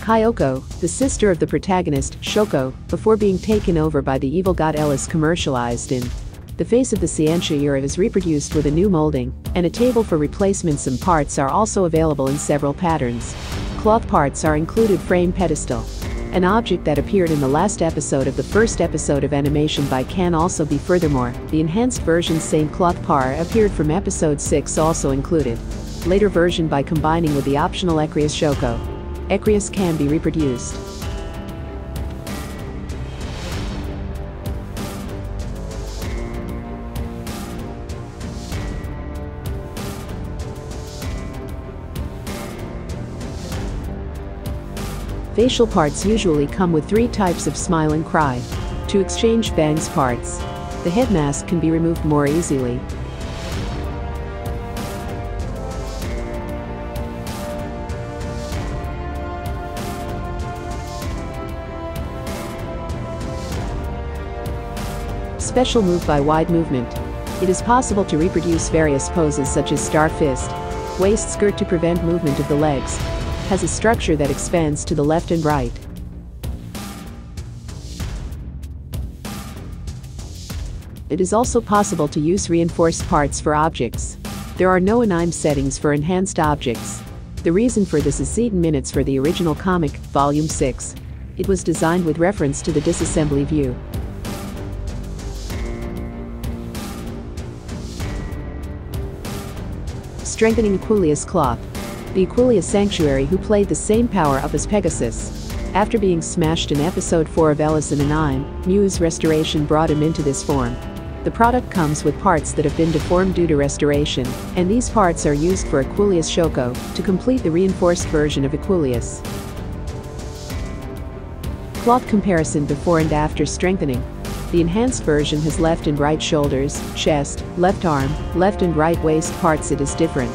Kyoko, the sister of the protagonist, Shoko, before being taken over by the evil god Ellis commercialized in the face of the Saintia era is reproduced with a new molding, and a table for replacements and parts are also available in several patterns. Cloth parts are included frame pedestal. An object that appeared in the last episode of the first episode of animation by can also be furthermore, the enhanced version Saint cloth par appeared from episode 6 also included. Later version by combining with the optional Ecrius Shoko. Ecrius can be reproduced. Facial parts usually come with three types of smile and cry. To exchange bangs parts, the head mask can be removed more easily. Special move by wide movement. It is possible to reproduce various poses such as star fist, waist skirt to prevent movement of the legs, has a structure that expands to the left and right. It is also possible to use reinforced parts for objects. There are no anime settings for enhanced objects. The reason for this is season minutes for the original comic, Volume 6. It was designed with reference to the disassembly view. Strengthening Equuleus Cloth the Equuleus Sanctuary who played the same power-up as Pegasus. After being smashed in episode 4 of Ellis in anime, Muu's Restoration brought him into this form. The product comes with parts that have been deformed due to restoration, and these parts are used for Equuleus Shoko to complete the reinforced version of Equuleus. Cloth comparison before and after strengthening. The enhanced version has left and right shoulders, chest, left arm, left and right waist parts it is different.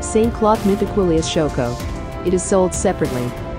Saint cloth Myth Equuleus Shoko. It is sold separately.